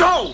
No!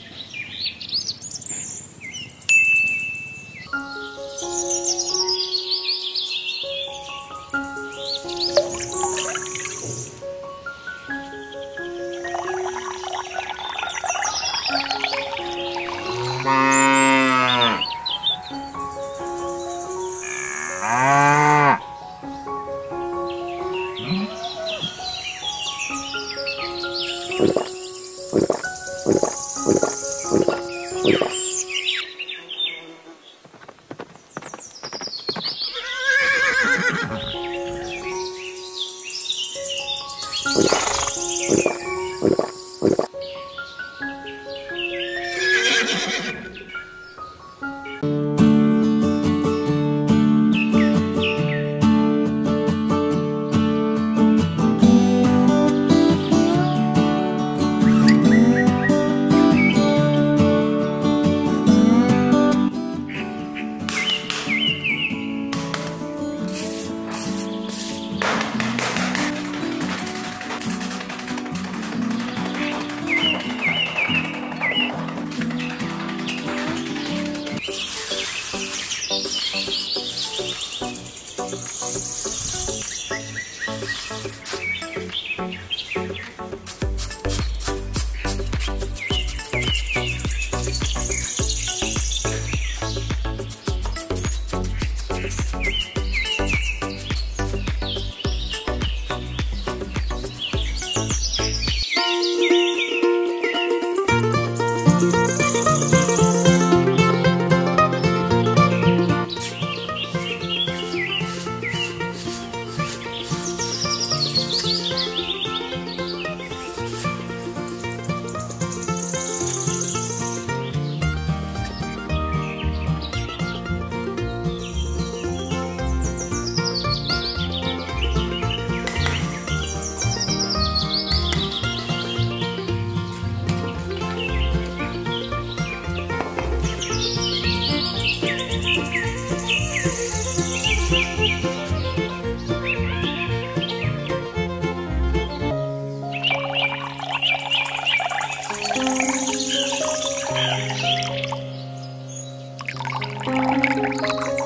Música